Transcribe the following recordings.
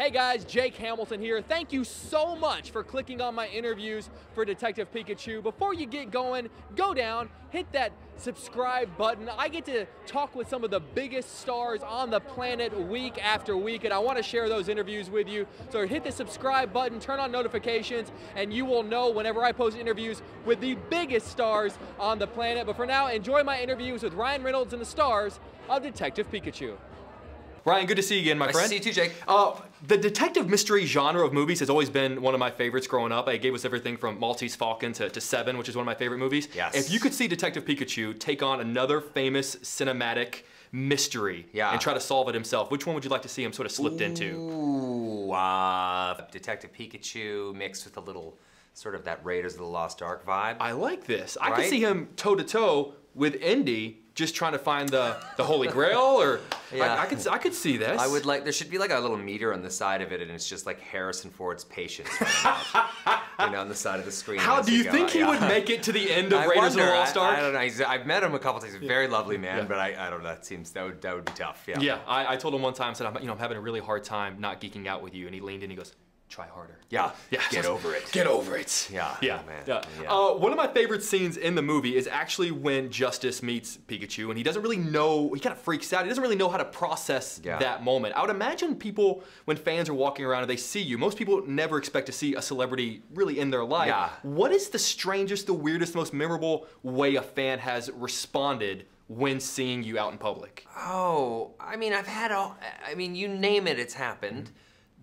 Hey guys, Jake Hamilton here. Thank you so much for clicking on my interviews for Detective Pikachu. Before you get going, go down, hit that subscribe button. I get to talk with some of the biggest stars on the planet week after week, and I want to share those interviews with you. So hit the subscribe button, turn on notifications, and you will know whenever I post interviews with the biggest stars on the planet. But for now, enjoy my interviews with Ryan Reynolds and the stars of Detective Pikachu. Ryan, good to see you again, my nice friend. See you too, Jake. Uh, the detective mystery genre of movies has always been one of my favorites growing up. It gave us everything from Maltese Falcon to, to Seven, which is one of my favorite movies. Yes. If you could see Detective Pikachu take on another famous cinematic mystery yeah. and try to solve it himself, which one would you like to see him sort of slipped Ooh, into? Ooh, uh, Detective Pikachu mixed with a little sort of that Raiders of the Lost Ark vibe. I like this. I could see him toe to toe with Indy just trying to find the, the Holy Grail, or yeah. I, I, could I could see this. I would like there should be like a little meter on the side of it, and it's just like Harrison Ford's patience, you know, on the side of the screen. How do you think go. he yeah. would make it to the end of I Raiders wonder, of the Lost Ark? I, I don't know. He's, I've met him a couple times. He's a very lovely man, Yeah. but I, I don't know. That seems that would that would be tough. Yeah. Yeah, I, I told him one time, I said, I'm, you know, I'm having a really hard time not geeking out with you, and he leaned in, And he goes, try harder. Yeah. Yeah. Get over it. Get over it. Yeah. Yeah. Oh, man. yeah. Yeah. Uh, one of my favorite scenes in the movie is actually when Justice meets Pikachu, and he doesn't really know. He kind of freaks out. He doesn't really know how to process Yeah. that moment. I would imagine people, when fans are walking around and they see you, most people never expect to see a celebrity really in their life. Yeah. What is the strangest, the weirdest, most memorable way a fan has responded when seeing you out in public? Oh, I mean, I've had all. I mean, you name it, it's happened.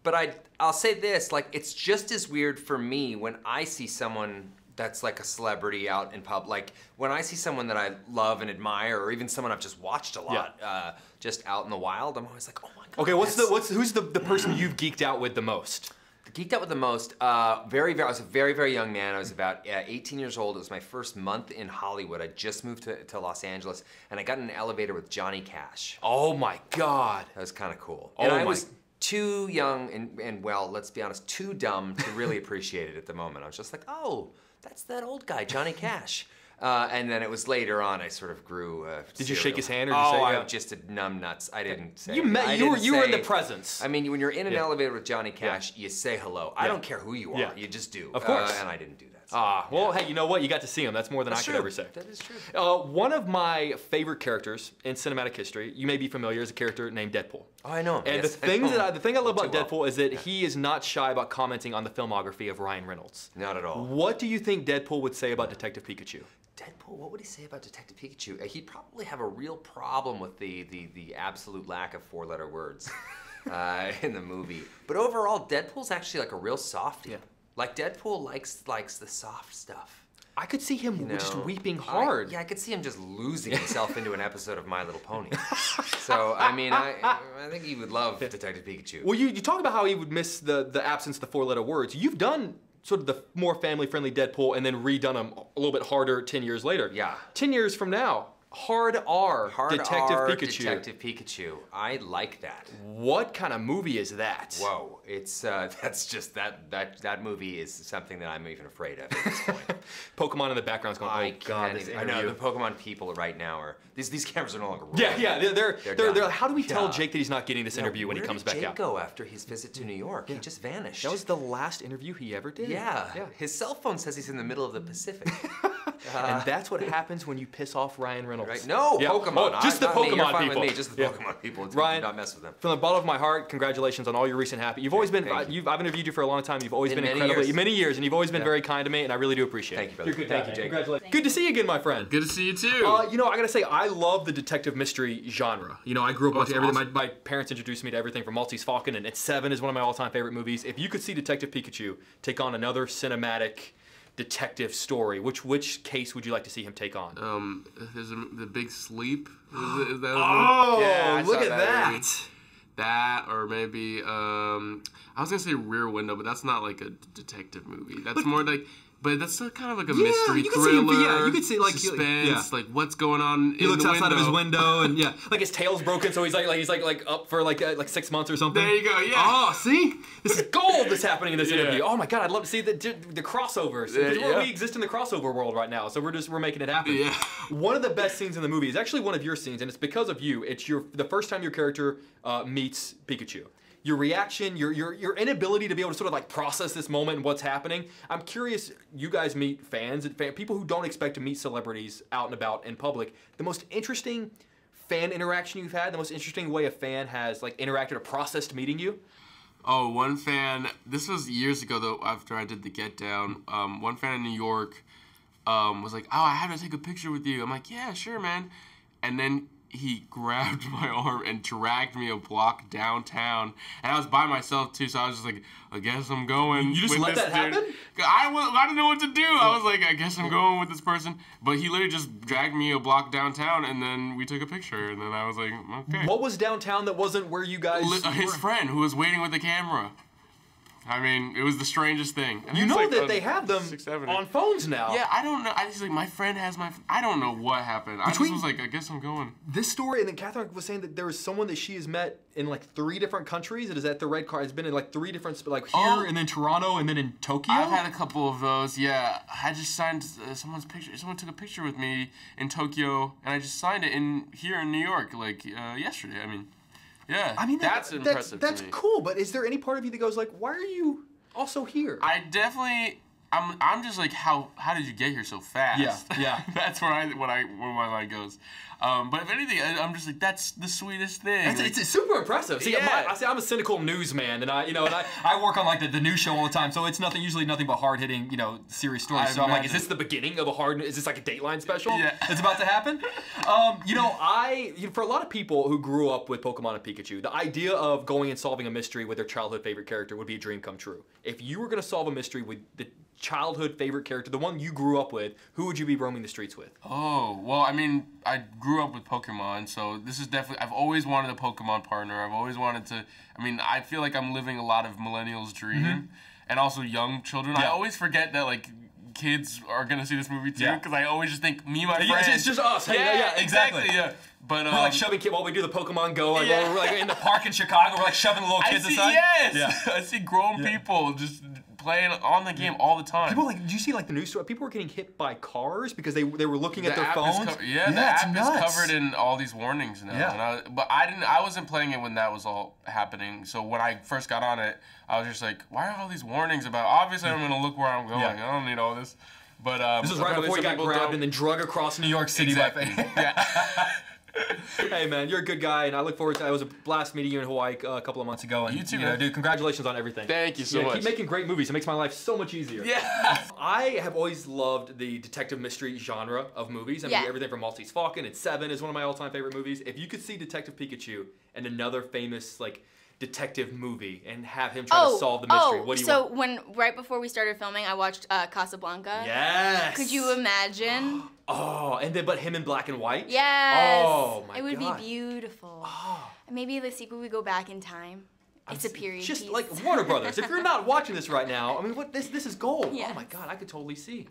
But I, I'll say this: like, it's just as weird for me when I see someone that's like a celebrity out in pub. Like when I see someone that I love and admire, or even someone I've just watched a lot, uh, just out in the wild. I'm always like, oh my god. Okay, what's the what's who's the, the person you've geeked out with the most? geeked out with the most? Uh, very, very. I was a very, very young man. I was about uh, 18 years old. It was my first month in Hollywood. I just moved to, to Los Angeles, and I got in an elevator with Johnny Cash. Oh my god. That was kind of cool. Oh and I my- was too young and, and, well, let's be honest, too dumb to really appreciate it at the moment. I was just like, oh, that's that old guy, Johnny Cash. Uh, and then it was later on I sort of grew. Uh, Did you shake his hand or did oh, you say, I yeah? just did numb nuts. I didn't say. You met I you were you were in the presence. I mean, when you're in an Yeah. elevator with Johnny Cash, you say hello. I don't care who you are. Yeah. You just do. Of course. Uh, and I didn't do that. so- Ah, well, hey, you know what? You got to see him. That's more than That's I could true. ever say. That is true. Uh, one of my favorite characters in cinematic history, you may be familiar, is a character named Deadpool. Oh, I know him. And Yes, the thing that I, the thing I love about well. Deadpool is that he is not shy about commenting on the filmography of Ryan Reynolds. Not at all. What do you think Deadpool would say about Detective Pikachu? Deadpool, what would he say about Detective Pikachu? Uh, He'd probably have a real problem with the the, the absolute lack of four letter words uh, in the movie. But overall, Deadpool's actually like a real softie. Yeah. Like Deadpool likes likes the soft stuff. I could see him you just know? weeping I- hard. yeah, I could see him just losing himself into an episode of My Little Pony. so I mean, I I think he would love Detective Pikachu. Well, you, you talk about how he would miss the, the absence of the four letter words. You've done sort of the more family friendly Deadpool and then redone them a little bit harder 10 years later. Yeah. 10 years from now, hard R, Hard Detective R, Pikachu. Detective Pikachu. I like that. What kind of movie is that? Whoa, it's uh, that's just that that that movie is something that I'm even afraid of at this point. Pokemon in the background's going, oh I god, this I know the Pokemon people right now are these these cameras are no longer. Yeah, rolling. yeah, they're, they're, They're they're, they're, how do we tell Jake that he's not getting this Yeah, interview when he comes back Jake out? go after his visit to New York? He just vanished. That was the last interview he ever did. yeah. Yeah. His cell phone says he's in the middle of the Pacific. and that's what happens when you piss off Ryan Reynolds. right? No, Yeah. Pokemon. Oh, just I- the not me. You're Pokemon fine people. With me. Just the Yeah. Pokemon people. It's- Ryan, not mess with them. From the bottom of my heart, congratulations on all your recent happy. You've always been. I, you. you've, I've interviewed you for a long time. You've always In been many incredibly years. many years, and you've always been Yeah. very kind to me, and I really do appreciate Thank it. you, brother. You're good. Thank Thank you, you, Jake. Congratulations. Good to see you again, my friend. Good to see you too. Uh, you know, I gotta say, I love the detective mystery genre. You know, I grew up watching That's everything. My, my parents introduced me to everything from Maltese Falcon, and it's Seven is one of my all-time favorite movies. If you could see Detective Pikachu take on another cinematic detective story, which which case would you like to see him take on? um, there's a, the Big Sleep. Is, is that? Oh, Yeah, look at that that! movie. That or maybe um, I was gonna say Rear Window, but that's not like a detective movie. That's more like. But that's still kind of like a Yeah, mystery you could see him- thriller. yeah, you could see, like, suspense, yeah. like what's going on. He looks outside of his window. window, and yeah, like his tail's broken, so he's like, like he's like like up for like uh, like six months or something. There you go, yeah. Oh, see, this is gold that's happening in this Yeah. interview. Oh my god, I'd love to see the the crossovers. Yeah, Because we're- yeah. We exist in the crossover world right now, so we're just we're making it happen. Yeah. One of the best scenes in the movie is actually one of your scenes, and it's because of you. It's your the first time your character uh, meets Pikachu. Your reaction, your, your your inability to be able to sort of like process this moment and what's happening. I'm curious. You guys meet fans and fan, people who don't expect to meet celebrities out and about in public. The most interesting fan interaction you've had, the most interesting way a fan has like interacted or processed meeting you. Oh, one fan. This was years ago though. After I did the Get Down, um, one fan in New York um, was like, "Oh, I have to take a picture with you." I'm like, "Yeah, sure, man." And then he grabbed my arm and dragged me a block downtown, and I was by myself too. So I was just like, "I guess I'm going." You just let that happen? I, wa- I didn't know what to do. I was like, "I guess I'm oh. going with this person," but he literally just dragged me a block downtown, and then we took a picture, and then I was like, "Okay." What was downtown that wasn't where you guys? His were? friend who was waiting with the camera. I mean, it was the strangest thing. And You know like, that uh, they have them 670. on phones now. Yeah, I don't know. I just like my friend has my. I don't know what happened. I Between- just was like, I guess I'm going. This story, and then Kathryn was saying that there was someone that she has met in like three different countries. It is at the red car. It's been in like three different, like here, Oh. and then Toronto, and then in Tokyo. I've had a couple of those. Yeah, I just signed uh, someone's picture. Someone took a picture with me in Tokyo, and I just signed it in here in New York, like uh, yesterday. I mean, yeah. I mean, that's that's impressive. That's, cool. But is there any part of you that goes like, why are you also here? I definitely. I'm. I'm just like, how? How did you get here so fast? Yeah, yeah. that's where I. When I. Where my mind goes. Um, but if anything, I, I'm just like, that's the sweetest thing. It's, Like, it's, it's super impressive. See, Yeah. my, I say I'm a cynical newsman, and I, you know, and I, I work on like the, the news show all the time, so it's nothing usually nothing but hard hitting, you know, serious stories. I so I'm like, is this the beginning of a hard? Is this like a Dateline special? Yeah. it's about to happen. Um, you know, I you know, for a lot of people who grew up with Pokemon and Pikachu, the idea of going and solving a mystery with their childhood favorite character would be a dream come true. If you were going to solve a mystery with the childhood favorite character, the one you grew up with, who would you be roaming the streets with? Oh, well, I mean, I grew up with Pokemon, so this is definitely. I've always wanted a Pokemon partner. I've always wanted to. I mean, I feel like I'm living a lot of millennials' dream, and also young children. I Mm-hmm. Always forget that, like, kids are gonna see this movie too, Yeah. because I always just think me, and my friends. it's just us. Hey, yeah, yeah, exactly. Yeah, but um, We're like shoving kids while we do the Pokemon Go. Like, Yeah. we're like in the park in Chicago. We're like shoving little kids I see, aside. yes, Yeah. I see grown people just playing on the game all the time. People like, do you see like the news story? People were getting hit by cars because they they were looking at their phones. Co- yeah, the it's app nuts. is covered in all these warnings now. Yeah. And I, but I didn't. I wasn't playing it when that was all happening. So when I first got on it, I was just like, "Why are all these warnings about?" Obviously, I'm gonna look where I'm going. Yeah. I don't need all this. But um, This is right before he got grabbed don't- and then drug across New York City. Exactly. Yeah. hey man, you're a good guy, and I look forward to. It was a blast meeting you in Hawaii uh, a couple of months ago. And, You too, know, dude. Congratulations on everything. Thank you so yeah, much. Keep making great movies. It makes my life so much easier. yeah. I have always loved the detective mystery genre of movies. I mean, Yeah. everything from Maltese Falcon and Seven is one of my all-time favorite movies. If you could see Detective Pikachu and another famous like detective movie and have him try to solve the mystery, oh, what do you so want? when right before we started filming, I watched uh, Casablanca. Yes. Could you imagine? Oh, and then but him in black and white. yes. Oh my god. It would God. be beautiful. Oh. Maybe the sequel we go back in time. It's a I'm- period Just piece. like Warner Brothers. If you're not watching this right now, I mean, what this this is gold. Oh my God, I could totally see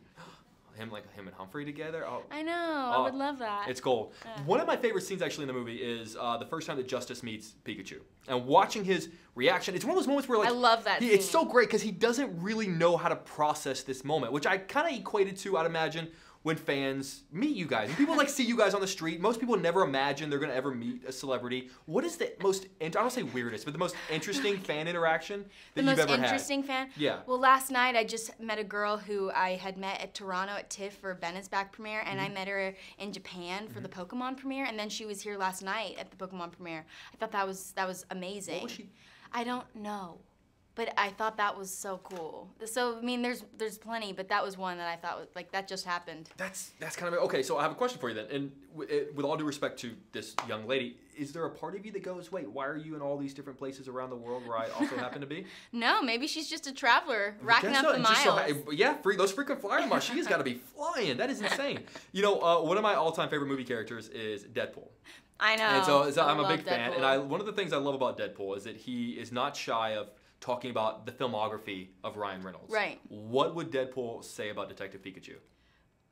him like him and Humphrey together. Oh, I know. Oh, I would love that. It's gold. One of my favorite scenes actually in the movie is uh, the first time that Justice meets Pikachu and watching his reaction. It's one of those moments where like I love that he- It's so great because he doesn't really know how to process this moment, which I kind of equated to. I'd imagine when fans meet you guys. When people like see you guys on the street, most people never imagine they're gonna ever meet a celebrity. What is the most? I don't say weirdest, but the most interesting fan interaction that the you've ever had? The most interesting fan. Yeah. Well, last night I just met a girl who I had met at Toronto at TIFF for Ben Is Back premiere, and Mm-hmm. I met her in Japan for the Pokemon premiere, and then she was here last night at the Pokemon premiere. I thought that was that was amazing. What was she? I don't know, but I thought that was so cool. So I mean, there's there's plenty, but that was one that I thought was like that just happened. That's that's kind of okay. So I have a question for you then, and w- with all due respect to this young lady, is there a part of you that goes, "Wait, why are you in all these different places around the world where I also happen to be?" No, maybe she's just a traveler racking up so, the miles. so yeah, free those freaking flyer miles. She has got to be flying. That is insane. You know, uh, one of my all-time favorite movie characters is Deadpool. I know. And so, so I'm a big fan, and I one of the things I love about Deadpool is that he is not shy of talking about the filmography of Ryan Reynolds. Right. What would Deadpool say about Detective Pikachu?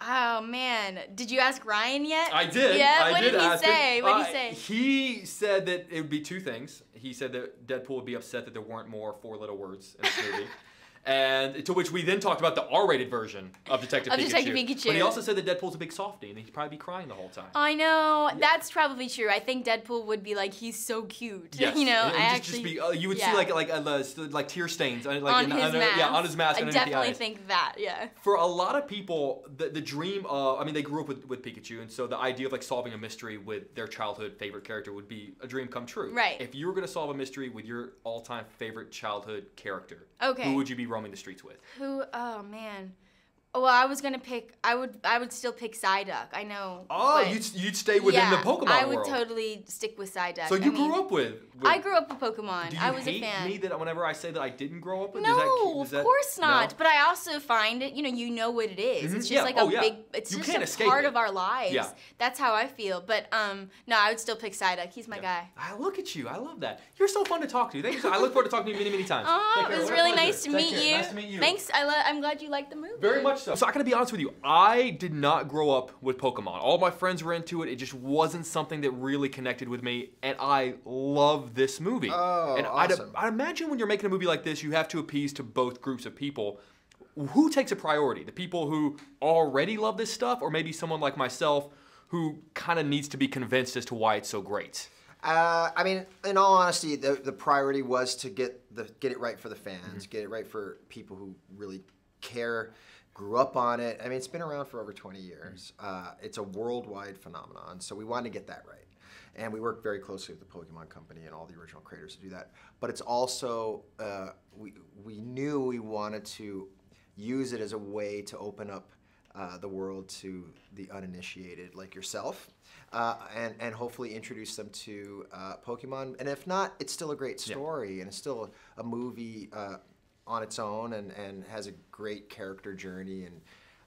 Oh man, did you ask Ryan yet? I did. Yeah. I what did, did, he ask him. say? What did Uh, he say? He said that it would be two things. He said that Deadpool would be upset that there weren't more four little words in this movie. And to which we then talked about the R-rated version of Detective Of Pikachu. Detective Pikachu. But he also said that Deadpool's a big softie and he'd probably be crying the whole time. I know that's probably true. I think Deadpool would be like, he's so cute. Yes. you know, and, and I just, actually just be, uh, you would yeah. see like like uh, like tear stains like on in- his under- mask. yeah on his mask I definitely think that. Yeah. for a lot of people, the, the dream of, I mean, they grew up with, with Pikachu, and so the idea of like solving a mystery with their childhood favorite character would be a dream come true. Right. If you were going to solve a mystery with your all time favorite childhood character, Okay. who would you be roaming the streets with? Who? Oh man. Well, I was gonna pick. I would. I would still pick Psyduck. I know. Oh, you'd, you'd stay within yeah, the Pokemon I would world. totally stick with Psyduck. so I you mean, grew up with, with. I grew up with Pokemon. Do you I was hate a fan. me that whenever I say that I didn't grow up with? no, that, of that- course not. no? But I also find it. You know, you know what it is. Mhm. It's just Yeah. like Oh, a yeah. big. It's You just a part it. of our lives. Yeah. That's how I feel. But um, no, I would still pick Psyduck. He's my guy. I look at you. I love that. You're so fun to talk to. Thank you. So, I look forward to talking to you many, many times. Oh, it was really nice to meet you. Nice to meet you. Thanks. I I'm glad you liked the movie. Very much so. So I gotta be honest with you. I did not grow up with Pokemon. All my friends were into it. It just wasn't something that really connected with me, and I love this movie. Oh, and I'd. I'd imagine when you're making a movie like this, you have to appease to both groups of people. Who takes a priority? The people who already love this stuff, or maybe someone like myself who kind of needs to be convinced as to why it's so great? Uh, I mean, in all honesty, the, the priority was to get the get it right for the fans, Mm-hmm. get it right for people who really care, grew up on it. I mean, it's been around for over 20 years. Uh, it's a worldwide phenomenon, so we wanted to get that right. And we worked very closely with the Pokemon Company and all the original creators to do that. But it's also uh, we we knew we wanted to use it as a way to open up uh, the world to the uninitiated like yourself, uh, and and hopefully introduce them to uh, Pokemon. And if not, it's still a great story, and it's still a movie uh, on its own, and and has a great character journey and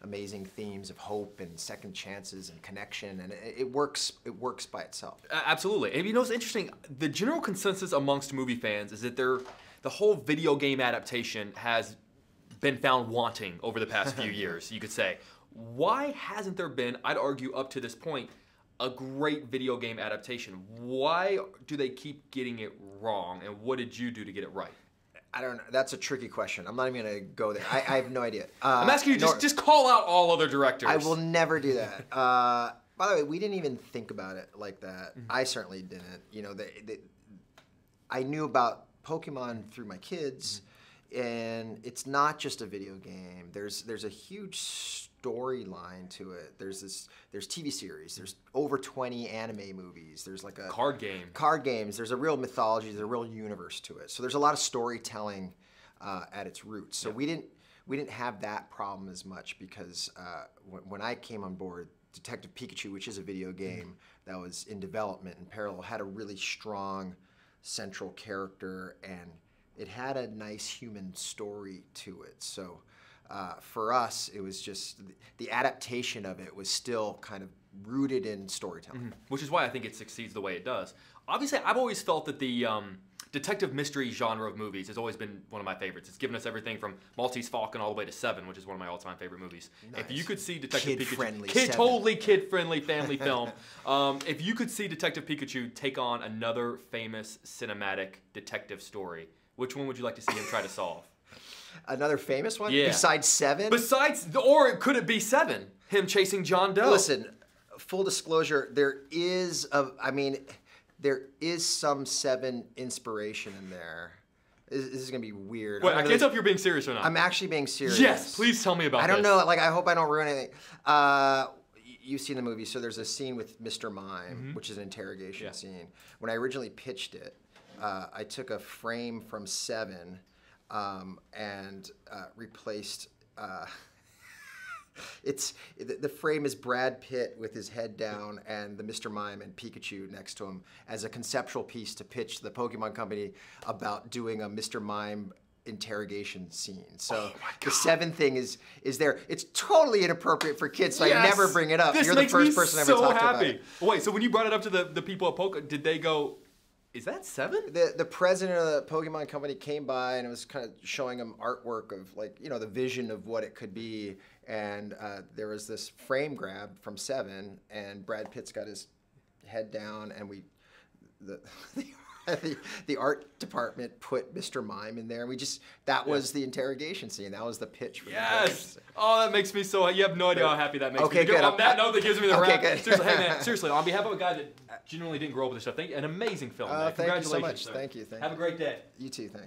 amazing themes of hope and second chances and connection, and it, it works. It works by itself. A- Absolutely. And you know it's interesting? The general consensus amongst movie fans is that they're, the whole video game adaptation has been found wanting over the past few years, you could say. Why hasn't there been, I'd argue up to this point, a great video game adaptation? Why do they keep getting it wrong? And what did you do to get it right? I don't know. That's a tricky question. I'm not even gonna go there. I, I have no idea. Uh, I'm asking you, just, nor- just call out all other directors. I will never do that. Uh, by the way, we didn't even think about it like that. Mm-hmm. I certainly didn't. You know, they, they, I knew about Pokemon through my kids, Mm-hmm. and it's not just a video game. There's there's a huge storyline to it. There's this there's TV series. There's over 20 anime movies. There's like a Card game. card games. There's a real mythology. There's a real universe to it. So there's a lot of storytelling uh, at its roots. So we didn't we didn't have that problem as much because uh, when, when I came on board, Detective Pikachu, which is a video game that was in development in parallel, had a really strong central character and it had a nice human story to it. So. Uh, for us, it was just the adaptation of it was still kind of rooted in storytelling. which is why I think it succeeds the way it does. Obviously, I've always felt that the um, detective mystery genre of movies has always been one of my favorites. It's given us everything from Maltese Falcon all the way to Seven, which is one of my all-time favorite movies. If you could see Detective Kid-friendly Pikachu, kid, totally kid-friendly family film. Um, if you could see Detective Pikachu take on another famous cinematic detective story, which one would you like to see him try to solve? Another famous one Yeah. besides Seven. Besides, or could it be Seven? Him chasing John Doe. Listen, full disclosure, there is a. I mean, there is some Seven inspiration in there. This, is gonna be weird. Wait, don't I can't tell if you're being serious or not. I'm actually being serious. yes, please tell me about I don't this. know. Like, I hope I don't ruin anything. Uh, you've seen the movie, so there's a scene with Mr. Mime, which is an interrogation. Yeah. scene. When I originally pitched it, uh, I took a frame from Seven um, and uh, replaced. Uh, it's the, frame is Brad Pitt with his head down and the Mr. Mime and Pikachu next to him as a conceptual piece to pitch the Pokemon Company about doing a Mr. Mime interrogation scene. So Oh the seven thing is is there. It's totally inappropriate for kids, so I never bring it up. This You're the first person so ever talked happy. about it. Wait, so when you brought it up to the, the people at Poke, did they go, is that seven? The the president of the Pokemon Company came by and it was kind of showing him artwork of like you know the vision of what it could be, and uh, there was this frame grab from Seven, and Brad Pitt's got his head down, and we the the, the, the art department put Mr. Mime in there. We just that was the interrogation scene. That was the pitch. For Yes. Oh, that makes me so. You have no idea how happy that makes Okay, me. good. On that note, that gives me the Okay, wrap. good. Seriously, hey man, seriously, on behalf of a guy that genuinely didn't grow up with this stuff, thank you. An amazing film. Uh, man. thank you so Congratulations. much. sir. Thank you, thank Have a great day. You too. Thanks.